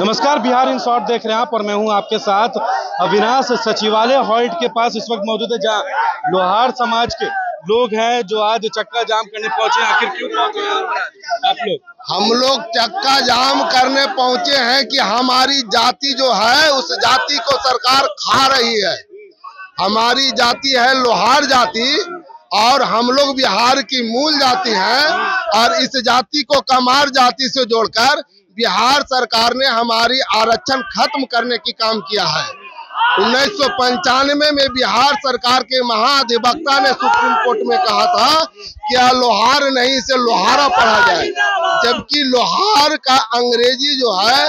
नमस्कार, Bihar in short देख रहे हैं आप और मैं हूँ आपके साथ अविनाश सचिवालय हॉल्ट के पास इस वक्त मौजूद है, जहाँ लोहार समाज के लोग हैं जो आज चक्का जाम करने पहुँचे। आखिर क्यों पहुँचे आप लोग? हम लोग चक्का जाम करने पहुँचे हैं कि हमारी जाति जो है, उस जाति को सरकार खा रही है। हमारी जाति है लोहार जाति और हम लोग बिहार की मूल जाति हैं और इस जाति को कमार जाति से जोड़कर बिहार सरकार ने हमारी आरक्षण खत्म करने की काम किया है। उन्नीस सौ पंचानवे में बिहार सरकार के महाधिवक्ता ने सुप्रीम कोर्ट में कहा था कि लोहार नहीं से लोहारा पढ़ा जाए। जबकि लोहार का अंग्रेज़ी जो है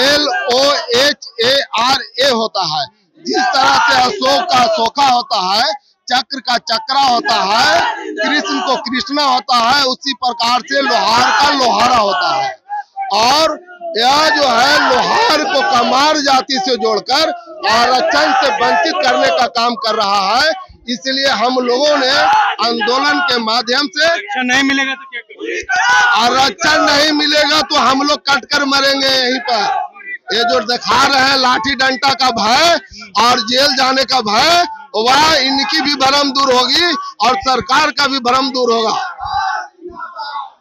L O H A R A होता है। जिस तरह से अशोक का अशोका होता है चक्र का चक्रा होता है कृष्ण को कृष्णा होता है उसी प्रकार से लोहार का लोहारा होता है। और यह जो है लोहार को कमार जाति से जोड़कर आरक्षण से वंचित करने का काम कर रहा है। इसलिए हम लोगों ने आंदोलन के माध्यम से आरक्षण नहीं मिलेगा तो क्या आरक्षण नहीं मिलेगा तो हम लोग कट कर मरेंगे यहीं पर। ये जो दिखा रहे हैं लाठी डंडा का भय और जेल जाने का भय वह इनकी भी भरम दूर होगी और सरकार का भी भरम दूर होगा।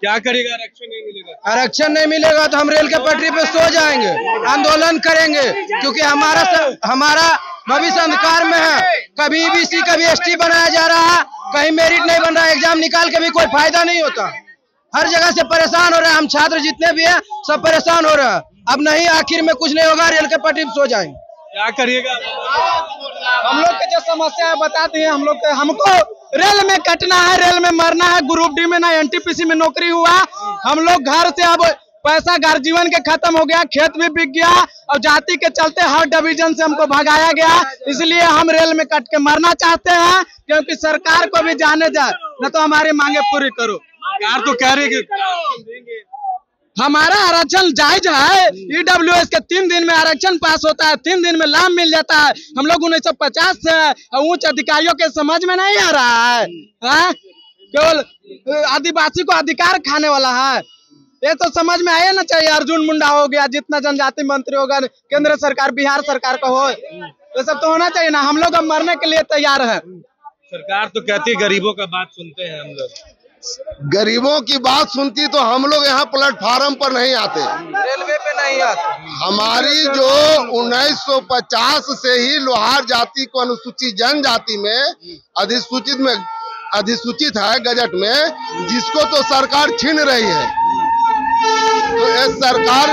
क्या करेगा? आरक्षण नहीं मिलेगा। आरक्षण नहीं मिलेगा तो हम रेल के पटरी पे सो जाएँगे आंदोलन करेंगे क्योंकि हमारा स- हमारा भविष्य अंधकार में है। कभी ईबीसी कभी एसटी बनाया जा रहा है कहीं मेरिट नहीं बन रहा एग्ज़ाम निकाल के भी कोई फ़ायदा नहीं होता। हर जगह से परेशान हो रहे हैं हम छात्र जितने भी हैं सब परेशान हो रहे हैं। अब नहीं आखिर में कुछ नहीं होगा रेल के पटरी पे सो जाएँगे। क्या करिएगा? हम लोग के जो समस्या है बताते हैं हम लोग के। हमको रेल में कटना है रेल में मरना है ग्रुप डी में ना एनटीपीसी में नौकरी हुआ। हम लोग घर से अब पैसा घर जीवन के खत्म हो गया खेत भी बिक गया और जाति के चलते हर डिवीज़न से हमको भगाया गया। इसलिए हम रेल में कट के मरना चाहते हैं क्योंकि सरकार को भी जाने जाए न तो हमारी मांगे पूरी करो। सरकार तो कह रही है कि आरक्षण देंगे हमारा आरक्षण जायज़ है। ईडब्ल्यू एस के तीन दिन में आरक्षण पास होता है तीन दिन में लाभ मिल जाता है। हम लोग उन्नीस सौ पचास से उच्च अधिकारियों के समझ में नहीं आ रहा है। हाँ? केवल आदिवासी को अधिकार खाने वाला है। ये तो समझ में आया ना चाहिए अर्जुन मुंडा हो गया जितना जनजाति मंत्री होगा केंद्र सरकार बिहार सरकार का हो ये सब तो होना चाहिए ना। हम लोग अब मरने के लिए तैयार है। सरकार तो कहती है गरीबों का बात सुनते हैं हम लोग। गरीबों की बात सुनती तो हम लोग यहाँ प्लेटफार्म पर नहीं आते। रेलवे पे नहीं आते। हमारी जो 1950 से ही लोहार जाति को अनुसूचित जनजाति में अधिसूचित में अधिसूचित है गजट में जिसको तो सरकार छीन रही है। तो ये सरकार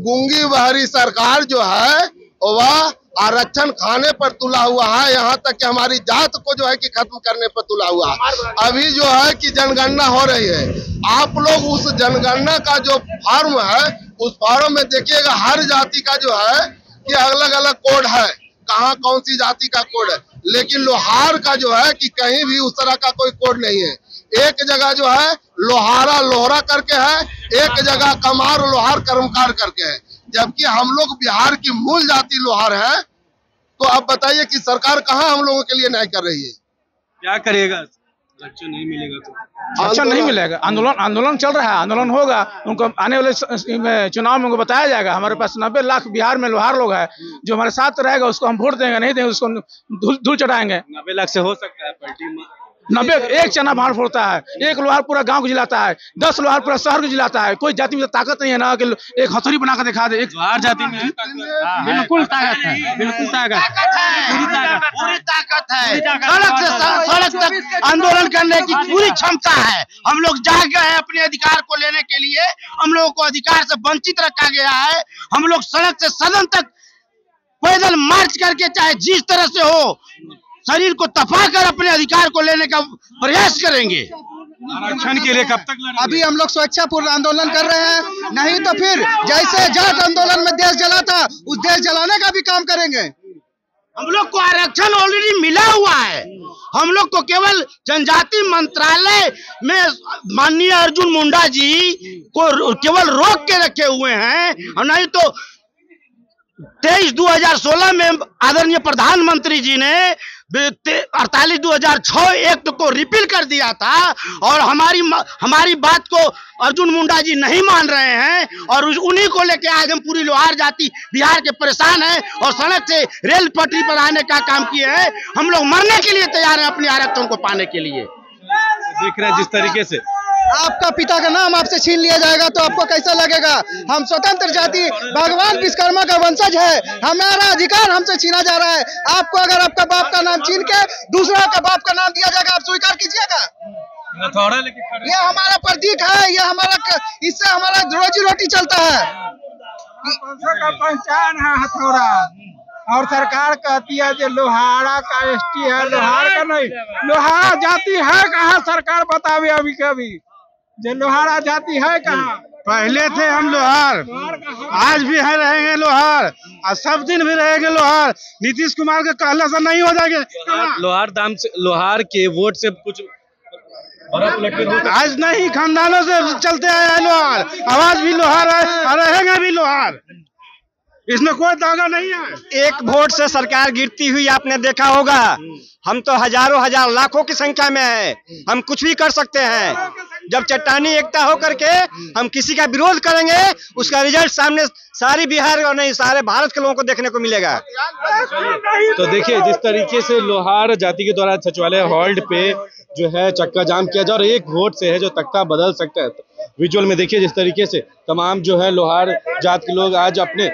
गुंगी बहरी सरकार जो है वह आरक्षण खाने पर तुला हुआ है, यहाँ तक कि हमारी जात को जो है कि खत्म करने पर तुला हुआ है। अभी जो है कि जनगणना हो रही है। आप लोग उस जनगणना का जो फॉर्म है, उस फॉर्म में देखिएगा, हर जाति का जो है कि अलग अलग कोड है। कहाँ कौन सी जाति का कोड है? लेकिन लोहार का जो है कि कहीं भी उस तरह का कोई कोड नहीं है। एक जगह जो है, लोहारा लोहरा करके है, एक जगह कमार लोहार कर्मकार करके है। जबकि हम लोग बिहार की मूल जाति लोहार है तो आप बताइए कि सरकार कहाँ हम लोगों के लिए न्याय कर रही है? क्या करेगा? अच्छा नहीं मिलेगा तो। अच्छा नहीं मिलेगा। आंदोलन आंदोलन चल रहा है। आंदोलन होगा। उनको आने वाले चुनाव में उनको बताया जाएगा। हमारे पास नब्बे लाख बिहार में लोहार लोग है। जो हमारे साथ रहेगा उसको हम वोट देंगे नहीं देंगे उसको धूल धूल चढ़ाएँगे। नब्बे लाख से हो सकता है पार्टी में नब्बे एक चना भाड़ फोड़ता है एक लोहार पूरा गाँव को जिलाता है दस लोहार पूरा शहर को जिलाता है कोई जाति में ताकत नहीं है ना कि एक हथौड़ी बना कर दिखा दे एक जोहार जाति में? है ताकत। हाँ, है। बिल्कुल ताकत है। बिल्कुल ताकत ताकत पूरी ताकत है। सड़क से सड़क तक आंदोलन करने की पूरी क्षमता है। हम लोग जाग गए हैं अपने अधिकार को लेने के लिए। हम लोगों को अधिकार से वंचित रखा गया है। हम लोग सड़क से सदन तक पैदल मार्च करके चाहे जिस तरह से हो शरीर को तपा कर अपने अधिकार को लेने का प्रयास करेंगे। आरक्षण के लिए कब तक लड़ेंगे? अभी हम लोग स्वेच्छापूर्ण आंदोलन कर रहे हैं। नहीं तो फिर जैसे जाट आंदोलन में देश जला था उस देश जलाने का भी काम करेंगे। हम लोग को आरक्षण ऑलरेडी मिला हुआ है। हम लोग को केवल जनजाति मंत्रालय में माननीय अर्जुन मुंडा जी को केवल रोक के रखे हुए हैं। और नहीं तो तेईस 2016 में आदरणीय प्रधानमंत्री जी ने अड़तालीस दो हज़ार छह एक्ट को रिपील कर दिया था और हमारी हमारी बात को अर्जुन मुंडा जी नहीं मान रहे हैं और उन्हीं को लेके आज हम पूरी लोहार जाति बिहार के परेशान हैं और सड़क से रेल पटरी पर आने का काम किए हैं। हम लोग मरने के लिए तैयार हैं अपने आरक्षण को पाने के लिए। देख रहे हैं जिस तरीके से। आपका पिता का नाम आपसे छीन लिया जाएगा तो आपको कैसा लगेगा? हम स्वतंत्र जाति, भगवान विश्वकर्मा का वंशज है। हमारा अधिकार हमसे छीना जा रहा है। आपको अगर आपका बाप का नाम छीन के दूसरा का बाप का नाम दिया जाएगा, आप स्वीकार कीजिएगा। ये हमारा प्रतीक है, ये हमारा इससे हमारा रोजी रोटी चलता है। पहचान है हथौड़ा। और सरकार कहती है जो लोहारा का एसटी है। लोहार का नहीं, लोहार जाति है कहाँ? सरकार बतावे अभी कभी जो लोहारा जाति है कहाँ? पहले थे हम लोहार। आज भी है रहेंगे लोहार। और सब दिन भी रहेंगे लोहार। नीतीश कुमार के कहला से नहीं हो जाएँगे। लोहार दाम से लोहार के वोट से कुछ आज नहीं खानदानों से चलते आए हैं लोहार। आवाज़ भी लोहार है और रहेंगे भी लोहार। इसमें कोई दागा नहीं है। एक वोट से सरकार गिरती हुई आपने देखा होगा। हम तो हज़ारों हज़ार लाखों की संख्या में है। हम कुछ भी कर सकते हैं। जब चट्टानी एकता हो करके हम किसी का विरोध करेंगे, उसका रिज़ल्ट सामने सारी बिहार और नहीं, सारे भारत के लोगों को देखने को मिलेगा। तो देखिए, जिस तरीके से लोहार जाति के द्वारा सचिवालय हॉल्ट पे जो है चक्का जाम किया जाए और एक वोट से है जो तख्ता बदल सकता है। विजुअल में देखिए, जिस तरीके से तमाम जो है लोहार जात के लोग आज अपने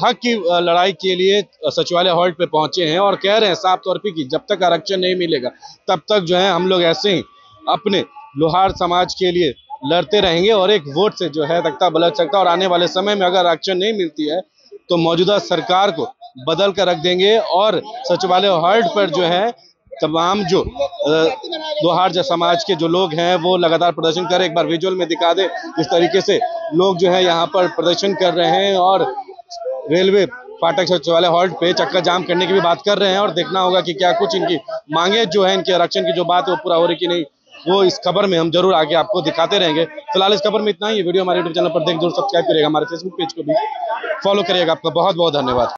हक की लड़ाई के लिए सचिवालय हॉल्ट पे पहुँचे हैं और कह रहे हैं साफ़ तौर पर कि जब तक आरक्षण नहीं मिलेगा, तब तक जो है हम लोग ऐसे ही अपने लोहार समाज के लिए लड़ते रहेंगे और एक वोट से जो है तख्ता बलट सकता और आने वाले समय में अगर आरक्षण नहीं मिलती है तो मौजूदा सरकार को बदल कर रख देंगे और सचिवालय हॉल्ट पर जो है, तमाम जो लोहार समाज के जो लोग हैं, वो लगातार प्रदर्शन कर एक बार विजुअल में दिखा दे जिस तरीके से लोग जो है यहाँ पर प्रदर्शन कर रहे हैं और रेलवे फाटक सचिवालय हॉल्ट पे चक्का जाम करने की भी बात कर रहे हैं। और देखना होगा कि क्या कुछ इनकी मांगे जो है, इनके आरक्षण की जो बात है, वो पूरा हो रही कि नहीं। वो इस खबर में हम ज़रूर आगे आपको दिखाते रहेंगे। फ़िलहाल इस खबर में इतना ही। वीडियो हमारे यूट्यूब चैनल पर देख, ज़रूर सब्सक्राइब करिएगा। हमारे फेसबुक पेज को भी फॉलो करिएगा। आपका बहुत बहुत धन्यवाद।